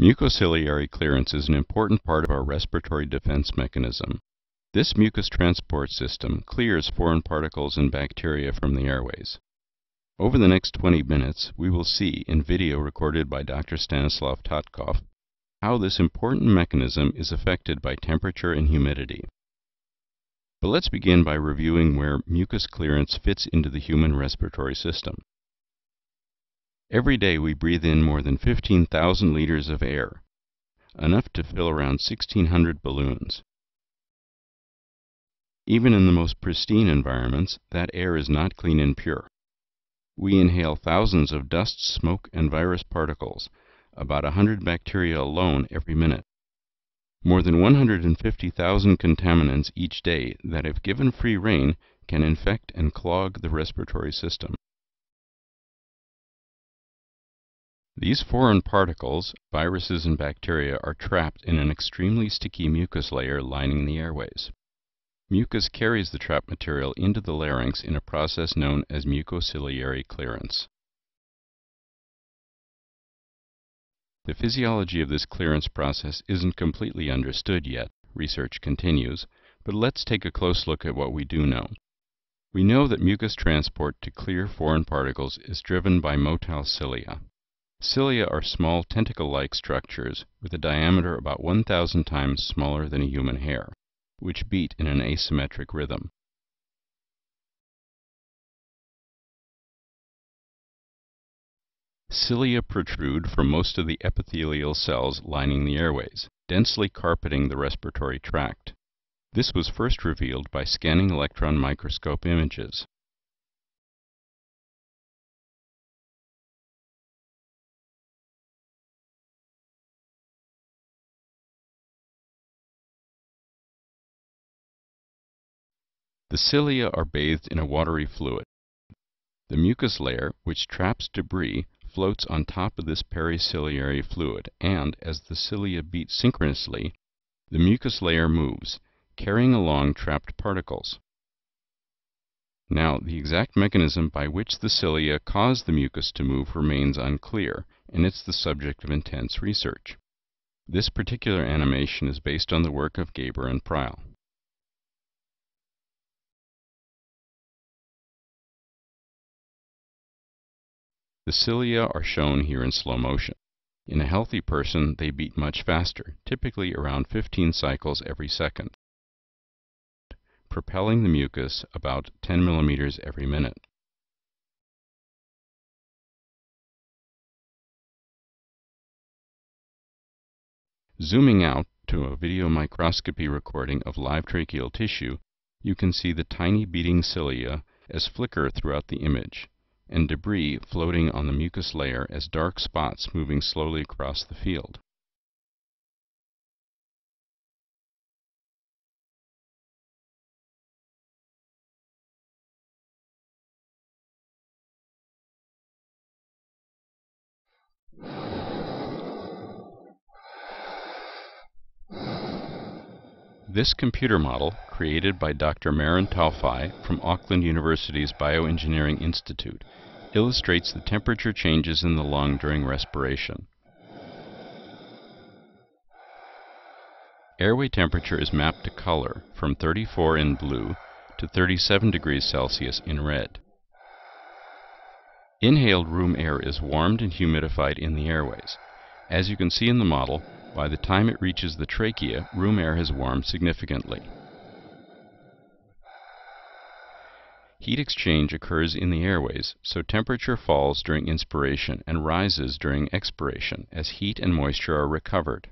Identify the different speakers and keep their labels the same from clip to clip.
Speaker 1: Mucociliary clearance is an important part of our respiratory defense mechanism. This mucus transport system clears foreign particles and bacteria from the airways. Over the next 20 minutes, we will see in video recorded by Dr. Stanislav Tatkov how this important mechanism is affected by temperature and humidity. But let's begin by reviewing where mucus clearance fits into the human respiratory system. Every day we breathe in more than 15,000 liters of air, enough to fill around 1,600 balloons. Even in the most pristine environments, that air is not clean and pure. We inhale thousands of dust, smoke, and virus particles, about 100 bacteria alone every minute. More than 150,000 contaminants each day that, if given free rein, can infect and clog the respiratory system. These foreign particles, viruses and bacteria, are trapped in an extremely sticky mucus layer lining the airways. Mucus carries the trapped material into the larynx in a process known as mucociliary clearance. The physiology of this clearance process isn't completely understood yet, research continues, but let's take a close look at what we do know. We know that mucus transport to clear foreign particles is driven by motile cilia. Cilia are small tentacle-like structures with a diameter about 1,000 times smaller than a human hair, which beat in an asymmetric rhythm. Cilia protrude from most of the epithelial cells lining the airways, densely carpeting the respiratory tract. This was first revealed by scanning electron microscope images. The cilia are bathed in a watery fluid. The mucus layer, which traps debris, floats on top of this periciliary fluid, and as the cilia beat synchronously, the mucus layer moves, carrying along trapped particles. Now, the exact mechanism by which the cilia cause the mucus to move remains unclear, and it's the subject of intense research. This particular animation is based on the work of Gheber and Priel. The cilia are shown here in slow motion. In a healthy person, they beat much faster, typically around 15 cycles every second, propelling the mucus about 10 millimeters every minute. Zooming out to a video microscopy recording of live tracheal tissue, you can see the tiny beating cilia as flicker throughout the image and debris floating on the mucus layer as dark spots moving slowly across the field. This computer model, created by Dr. Merryn Tawhai from Auckland University's Bioengineering Institute, illustrates the temperature changes in the lung during respiration. Airway temperature is mapped to color from 34 in blue to 37 degrees Celsius in red. Inhaled room air is warmed and humidified in the airways. As you can see in the model, by the time it reaches the trachea, room air has warmed significantly. Heat exchange occurs in the airways, so temperature falls during inspiration and rises during expiration as heat and moisture are recovered.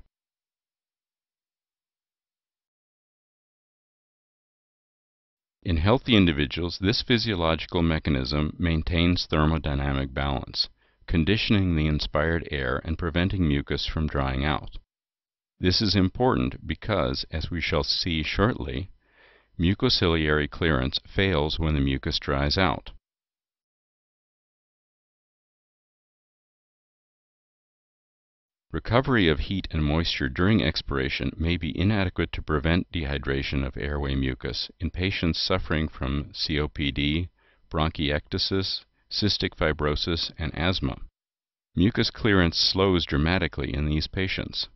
Speaker 1: In healthy individuals, this physiological mechanism maintains thermodynamic balance, conditioning the inspired air and preventing mucus from drying out. This is important because, as we shall see shortly, mucociliary clearance fails when the mucus dries out. Recovery of heat and moisture during expiration may be inadequate to prevent dehydration of airway mucus in patients suffering from COPD, bronchiectasis, cystic fibrosis, and asthma. Mucus clearance slows dramatically in these patients.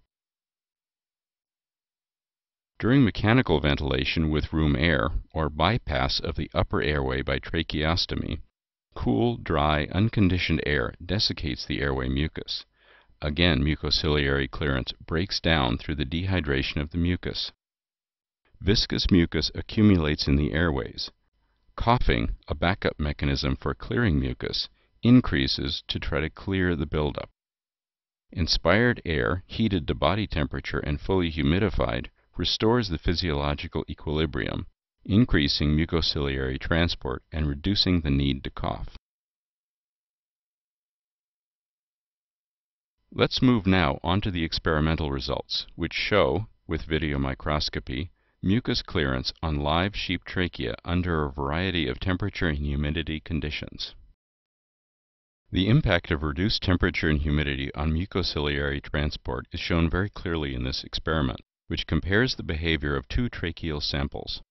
Speaker 1: During mechanical ventilation with room air, or bypass of the upper airway by tracheostomy, cool, dry, unconditioned air desiccates the airway mucus. Again, mucociliary clearance breaks down through the dehydration of the mucus. Viscous mucus accumulates in the airways. Coughing, a backup mechanism for clearing mucus, increases to try to clear the buildup. Inspired air, heated to body temperature and fully humidified, restores the physiological equilibrium, increasing mucociliary transport and reducing the need to cough. Let's move now on to the experimental results, which show, with video microscopy, mucus clearance on live sheep trachea under a variety of temperature and humidity conditions. The impact of reduced temperature and humidity on mucociliary transport is shown very clearly in this experiment which compares the behavior of two tracheal samples.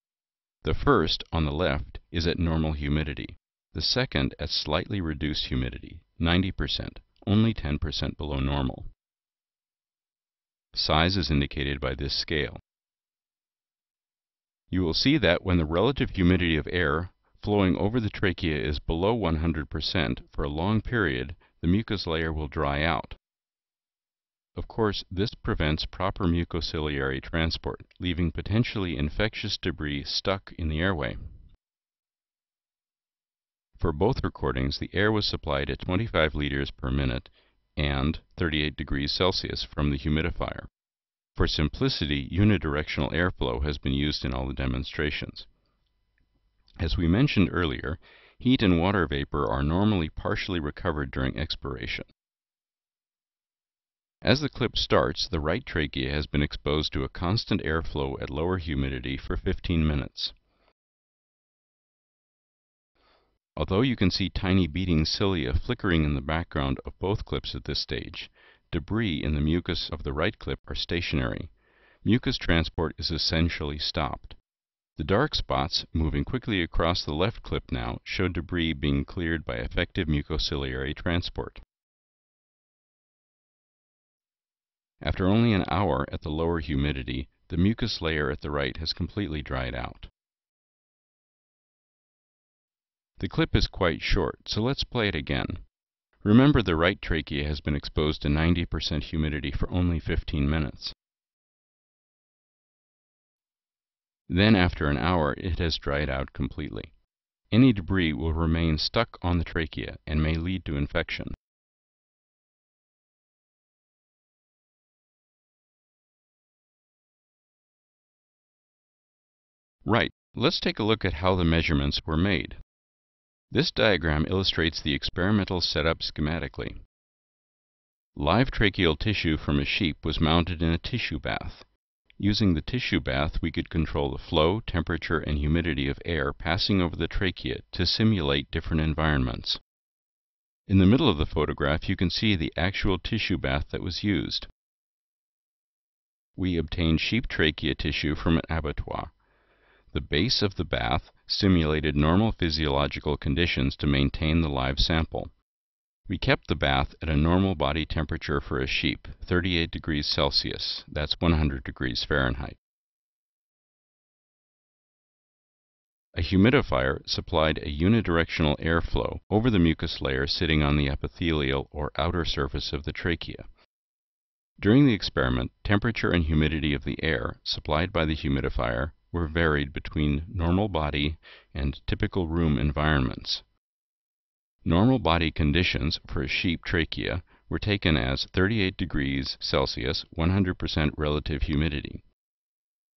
Speaker 1: The first, on the left, is at normal humidity. The second at slightly reduced humidity, 90%, only 10% below normal. Size is indicated by this scale. You will see that when the relative humidity of air flowing over the trachea is below 100% for a long period, the mucus layer will dry out. Of course, this prevents proper mucociliary transport, leaving potentially infectious debris stuck in the airway. For both recordings, the air was supplied at 25 liters per minute and 38 degrees Celsius from the humidifier. For simplicity, unidirectional airflow has been used in all the demonstrations. As we mentioned earlier, heat and water vapor are normally partially recovered during expiration. As the clip starts, the right trachea has been exposed to a constant airflow at lower humidity for 15 minutes. Although you can see tiny beating cilia flickering in the background of both clips at this stage, debris in the mucus of the right clip are stationary. Mucus transport is essentially stopped. The dark spots, moving quickly across the left clip now, show debris being cleared by effective mucociliary transport. After only an hour at the lower humidity, the mucus layer at the right has completely dried out. The clip is quite short, so let's play it again. Remember the right trachea has been exposed to 90% humidity for only 15 minutes. Then after an hour it has dried out completely. Any debris will remain stuck on the trachea and may lead to infection. Right, let's take a look at how the measurements were made. This diagram illustrates the experimental setup schematically. Live tracheal tissue from a sheep was mounted in a tissue bath. Using the tissue bath, we could control the flow, temperature, and humidity of air passing over the trachea to simulate different environments. In the middle of the photograph, you can see the actual tissue bath that was used. We obtained sheep trachea tissue from an abattoir. The base of the bath simulated normal physiological conditions to maintain the live sample. We kept the bath at a normal body temperature for a sheep, 38 degrees Celsius, that's 100 degrees Fahrenheit. A humidifier supplied a unidirectional airflow over the mucus layer sitting on the epithelial or outer surface of the trachea. During the experiment, temperature and humidity of the air supplied by the humidifier were varied between normal body and typical room environments. Normal body conditions for a sheep trachea were taken as 38 degrees Celsius, 100% relative humidity.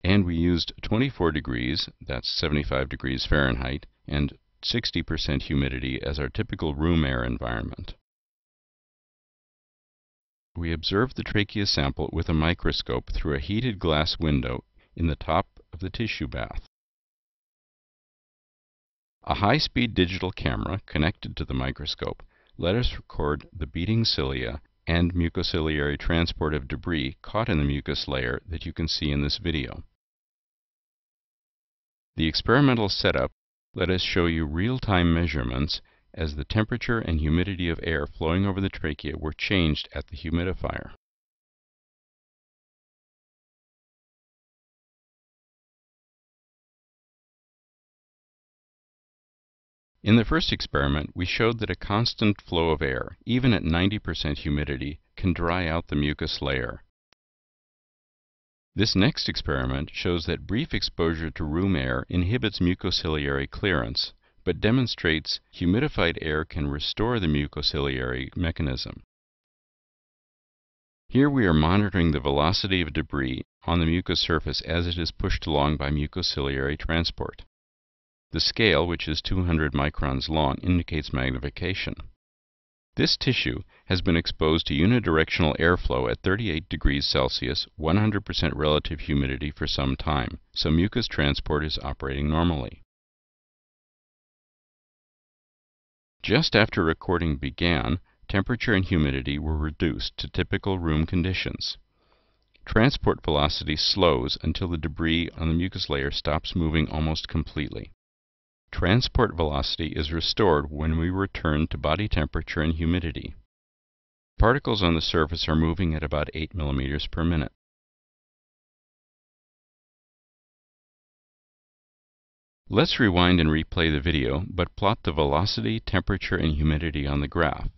Speaker 1: And we used 24 degrees, that's 75 degrees Fahrenheit, and 60% humidity as our typical room air environment. We observed the trachea sample with a microscope through a heated glass window in the top of the tissue bath. A high-speed digital camera connected to the microscope let us record the beating cilia and mucociliary transport of debris caught in the mucus layer that you can see in this video. The experimental setup let us show you real-time measurements as the temperature and humidity of air flowing over the trachea were changed at the humidifier. In the first experiment, we showed that a constant flow of air, even at 90% humidity, can dry out the mucus layer. This next experiment shows that brief exposure to room air inhibits mucociliary clearance, but demonstrates humidified air can restore the mucociliary mechanism. Here we are monitoring the velocity of debris on the mucous surface as it is pushed along by mucociliary transport. The scale, which is 200 microns long, indicates magnification. This tissue has been exposed to unidirectional airflow at 38 degrees Celsius, 100% relative humidity for some time, so mucus transport is operating normally. Just after recording began, temperature and humidity were reduced to typical room conditions. Transport velocity slows until the debris on the mucus layer stops moving almost completely. Transport velocity is restored when we return to body temperature and humidity. Particles on the surface are moving at about 8 millimeters per minute. Let's rewind and replay the video, but plot the velocity, temperature, and humidity on the graph.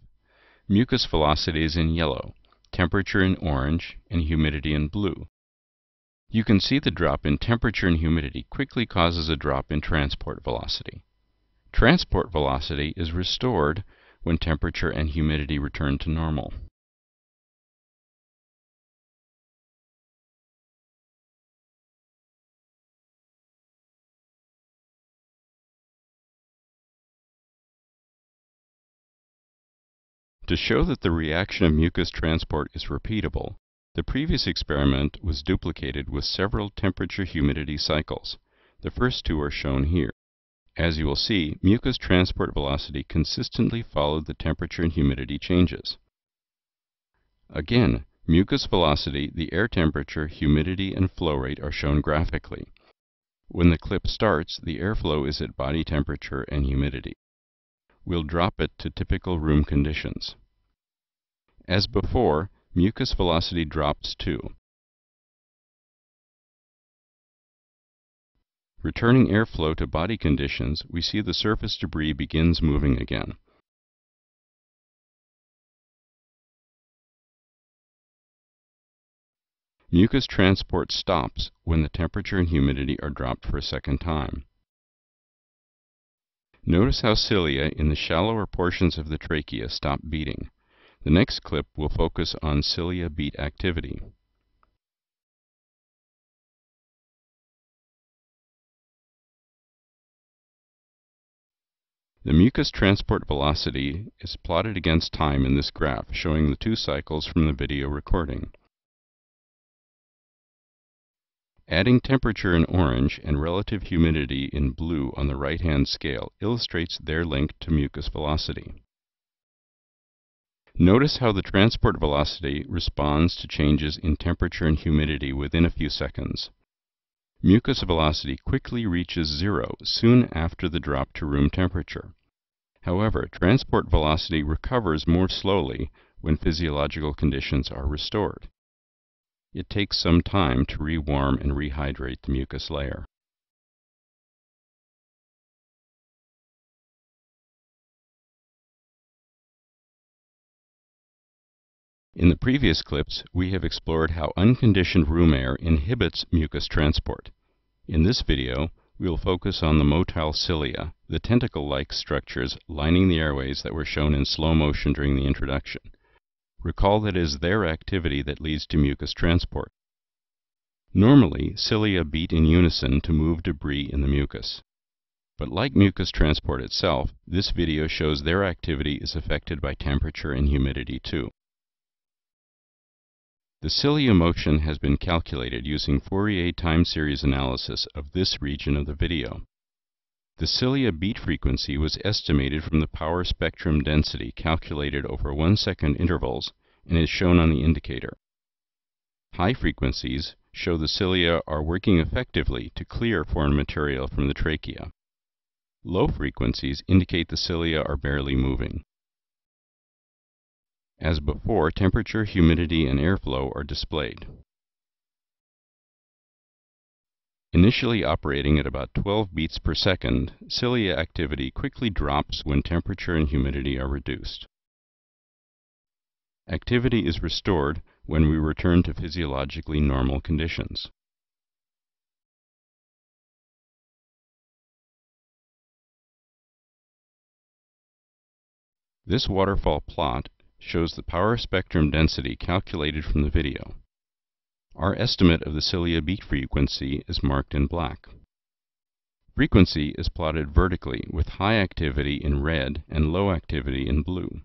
Speaker 1: Mucus velocity is in yellow, temperature in orange, and humidity in blue. You can see the drop in temperature and humidity quickly causes a drop in transport velocity. Transport velocity is restored when temperature and humidity return to normal. To show that the reaction of mucus transport is repeatable, the previous experiment was duplicated with several temperature-humidity cycles. The first two are shown here. As you will see, mucus transport velocity consistently followed the temperature and humidity changes. Again, mucus velocity, the air temperature, humidity, and flow rate are shown graphically. When the clip starts, the airflow is at body temperature and humidity. We'll drop it to typical room conditions. As before, mucus velocity drops too. Returning airflow to body conditions, we see the surface debris begins moving again. Mucus transport stops when the temperature and humidity are dropped for a second time. Notice how cilia in the shallower portions of the trachea stop beating. The next clip will focus on cilia beat activity. The mucus transport velocity is plotted against time in this graph, showing the two cycles from the video recording. Adding temperature in orange and relative humidity in blue on the right-hand scale illustrates their link to mucus velocity. Notice how the transport velocity responds to changes in temperature and humidity within a few seconds. Mucus velocity quickly reaches zero soon after the drop to room temperature. However, transport velocity recovers more slowly when physiological conditions are restored. It takes some time to rewarm and rehydrate the mucus layer. In the previous clips, we have explored how unconditioned room air inhibits mucus transport. In this video, we will focus on the motile cilia, the tentacle-like structures lining the airways that were shown in slow motion during the introduction. Recall that it is their activity that leads to mucus transport. Normally, cilia beat in unison to move debris in the mucus. But like mucus transport itself, this video shows their activity is affected by temperature and humidity too. The cilia motion has been calculated using Fourier time series analysis of this region of the video. The cilia beat frequency was estimated from the power spectrum density calculated over one second intervals and is shown on the indicator. High frequencies show the cilia are working effectively to clear foreign material from the trachea. Low frequencies indicate the cilia are barely moving. As before, temperature, humidity, and airflow are displayed. Initially operating at about 12 beats per second, cilia activity quickly drops when temperature and humidity are reduced. Activity is restored when we return to physiologically normal conditions. This waterfall plot shows the power spectrum density calculated from the video. Our estimate of the cilia beat frequency is marked in black. Frequency is plotted vertically with high activity in red and low activity in blue.